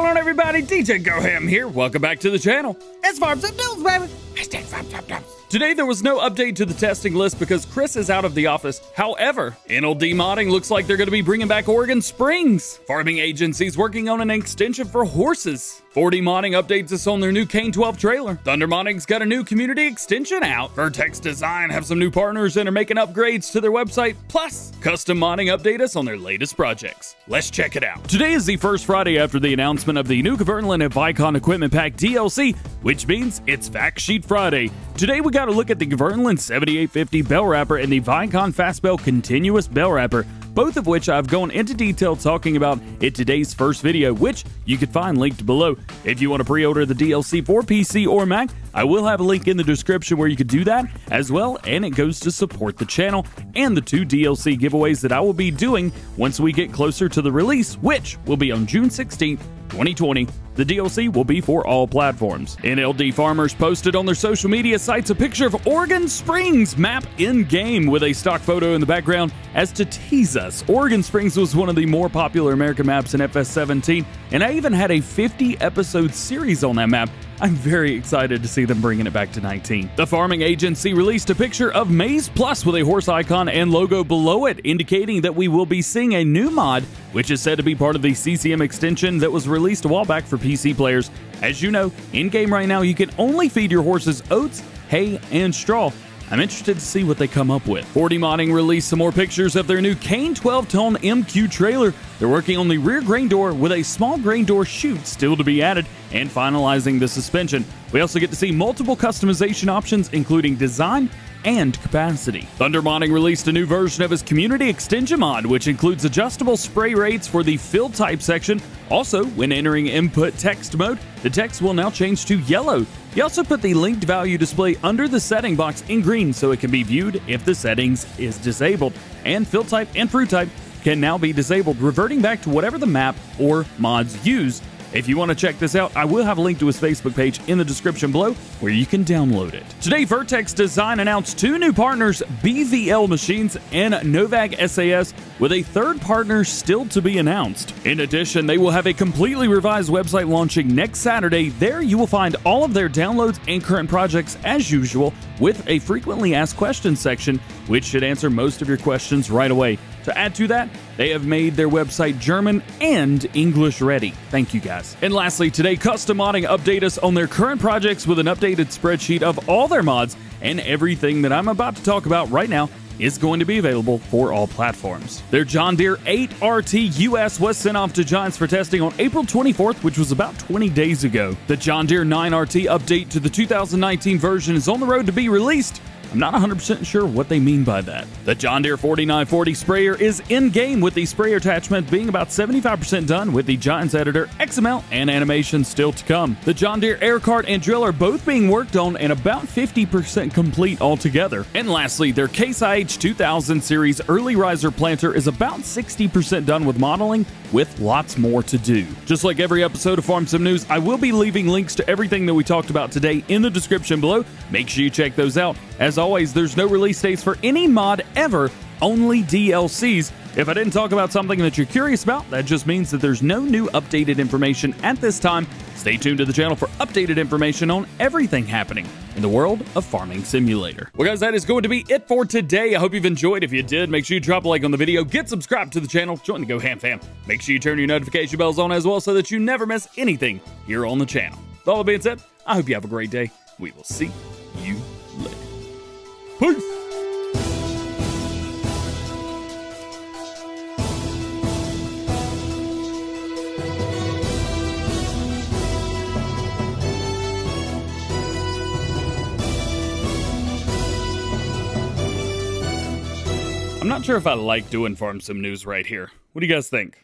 going on, everybody? DJ GoHam here. Welcome back to the channel. It's Farm Sim News, baby. Hashtag Farm Sim News. Today, there was no update to the testing list because Chris is out of the office. However, NLD Modding looks like they're going to be bringing back Oregon Springs. Farming Agency's working on an extension for horses. 4D Modding updates us on their new Kane 12 trailer. Thunder Modding's got a new community extension out. Vertex Dezign have some new partners and are making upgrades to their website. Plus, Custom Modding update us on their latest projects. Let's check it out. Today is the first Friday after the announcement of the new Kverneland and Vicon Equipment Pack DLC, which means it's Fact Sheet Friday. Today we got to look at the Kverneland 7850 Bale Wrapper and the Vicon FastBale Continuous Bale Wrapper both of which I've gone into detail talking about in today's first video, which you can find linked below. If you want to pre-order the DLC for PC or Mac, I will have a link in the description where you can do that as well, and it goes to support the channel and the two DLC giveaways that I will be doing once we get closer to the release, which will be on June 16th, 2020 the DLC will be for all platforms. NLD farmers posted on their social media sites a picture of Oregon Springs map in game with a stock photo in the background as to tease us. Oregon Springs was one of the more popular American maps in FS17, and I even had a 50 episode series on that map I'm very excited to see them bringing it back to 19. The farming agency released a picture of Maize Plus with a horse icon and logo below it, indicating that we will be seeing a new mod, which is said to be part of the CCM extension that was released a while back for PC players. As you know, in game right now, you can only feed your horses oats, hay, and straw. I'm interested to see what they come up with. 4D Modding released some more pictures of their new Kane 12 tone MQ trailer. They're working on the rear grain door with a small grain door chute still to be added and finalizing the suspension. We also get to see multiple customization options, including design and capacity. Thunder Modding released a new version of his community extension mod, which includes adjustable spray rates for the fill type section. Also, when entering input text mode, the text will now change to yellow. He also put the linked value display under the setting box in green so it can be viewed if the settings is disabled. And fill type and fruit type can now be disabled, reverting back to whatever the map or mods use if you want to check this out, I will have a link to his Facebook page in the description below where you can download it. Today, Vertex Dezign announced two new partners, BVL Machines and Novag SAS, with a third partner still to be announced. In addition, they will have a completely revised website launching next Saturday. There, you will find all of their downloads and current projects as usual, with a frequently asked questions section, which should answer most of your questions right away. To add to that, they have made their website German and English ready. Thank you guys. And lastly, today Custom Modding update us on their current projects with an updated spreadsheet of all their mods and everything that I'm about to talk about right now is going to be available for all platforms. Their John Deere 8RT US was sent off to Giants for testing on April 24th, which was about 20 days ago. The John Deere 9RT update to the 2019 version is on the road to be released, I'm not 100% sure what they mean by that. The John Deere 4940 sprayer is in game with the sprayer attachment being about 75% done with the Giants editor, XML, and animation still to come. The John Deere air cart and drill are both being worked on and about 50% complete altogether. And lastly, their Case IH 2000 series early riser planter is about 60% done with modeling with lots more to do. Just like every episode of Farm Sim News, I will be leaving links to everything that we talked about today in the description below. Make sure you check those out. As always, there's no release dates for any mod ever, only DLCs. If I didn't talk about something that you're curious about, that just means that there's no new updated information at this time. Stay tuned to the channel for updated information on everything happening in the world of Farming Simulator. Well, guys, that is going to be it for today. I hope you've enjoyed. If you did, make sure you drop a like on the video, get subscribed to the channel, join the Go Ham fam. Make sure you turn your notification bells on as well so that you never miss anything here on the channel. With all that being said, I hope you have a great day. We will see. Peace! I'm not sure if I like doing Farm Sim News right here. What do you guys think?